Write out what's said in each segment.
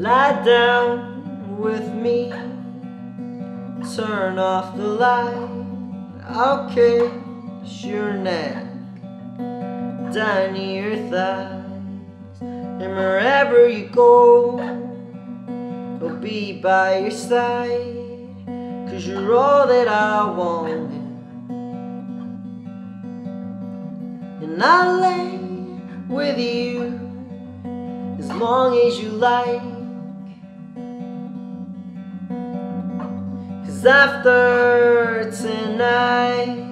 lie down with me. Turn off the light. I'll kiss your neck down to your thighs. And wherever you go, I'll be by your side. Cause you're all that I want. And I'll lay with you as long as you like. Cause after tonight,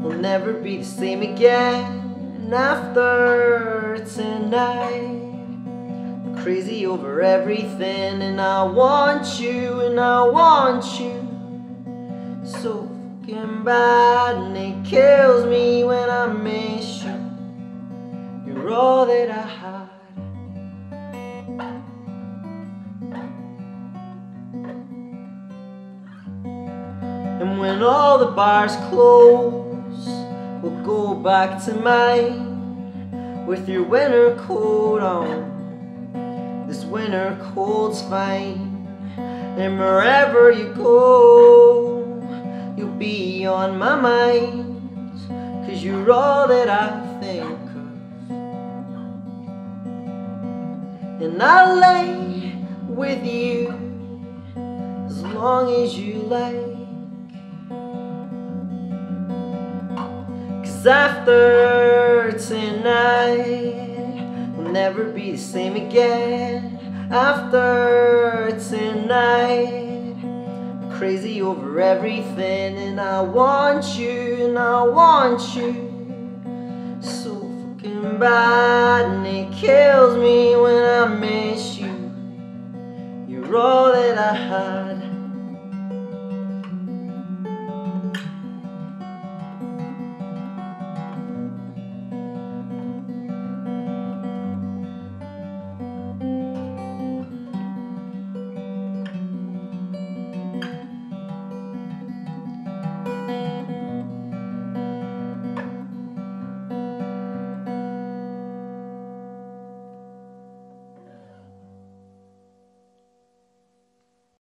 we'll never be the same again. After tonight, I'm crazy over everything, and I want you, and I want you so fucking bad, and it kills me when I when all the bars close, we'll go back to mine with your winter coat on. This winter coat's fine. And wherever you go, you'll be on my mind. Cause you're all that I think of. And I'll lay with you as long as you like. After tonight. We'll never be the same again. After tonight. I'm Crazy over everything And I want you, and I want you. So fucking bad And it kills me when I miss you. You're all that I had.